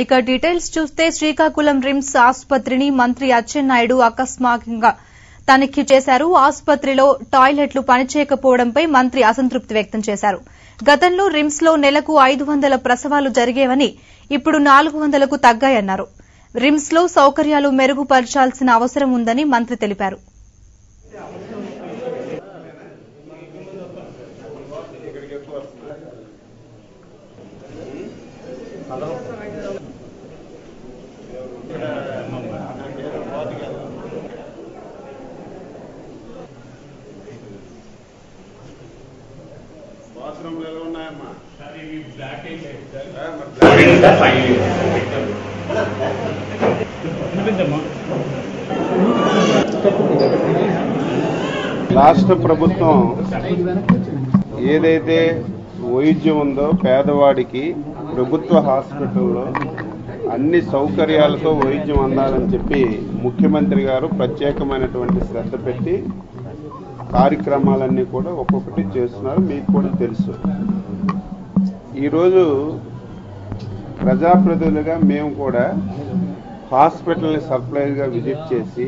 ఇక డీటెయిల్స్ చూస్తే శ్రీకాకుళం రిమ్స్ ఆసుపత్రిని మంత్రి అచ్చెన్నాయుడు అకస్మాత్తుగా తనిఖీ చేశారు. ఆసుపత్రిలో టాయిలెట్లు పనిచేయకపోవడంపై మంత్రి అసంతృప్తి వ్యక్తం చేశారు. గతంలో రిమ్స్లో నెలకు ఐదు వందల ప్రసవాలు జరిగేవని ఇప్పుడు నాలుగు వందలకు తగ్గాయన్నారు. రిమ్స్లో సౌకర్యాలు మెరుగుపరచాల్సిన అవసరం ఉందని మంత్రి తెలిపారు. బాత్రూమ్లు ఎలా ఉన్నాయమ్మా రాష్ట్ర ప్రభుత్వం ఏదైతే వైద్యం ఉందో పేదవాడికి ప్రభుత్వ హాస్పిటల్లో అన్ని సౌకర్యాలతో వైద్యం అందాలని చెప్పి ముఖ్యమంత్రి గారు ప్రత్యేకమైనటువంటి శ్రద్ధ పెట్టి కార్యక్రమాలన్నీ కూడా ఒక్కొక్కటి చేస్తున్నారు. మీకు కూడా తెలుసు. ఈరోజు ప్రజాప్రతినిధులుగా మేము కూడా హాస్పిటల్ని సర్ప్రైజ్గా విజిట్ చేసి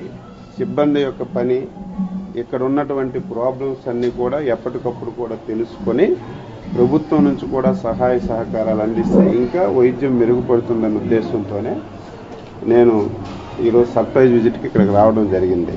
సిబ్బంది యొక్క పని ఇక్కడ ఉన్నటువంటి ప్రాబ్లమ్స్ అన్నీ కూడా ఎప్పటికప్పుడు కూడా తెలుసుకొని ప్రభుత్వం నుంచి కూడా సహాయ సహకారాలు అందిస్తే ఇంకా వైద్యం మెరుగుపడుతుందన్న ఉద్దేశంతోనే నేను ఈరోజు సర్ప్రైజ్ విజిట్కి ఇక్కడికి రావడం జరిగింది.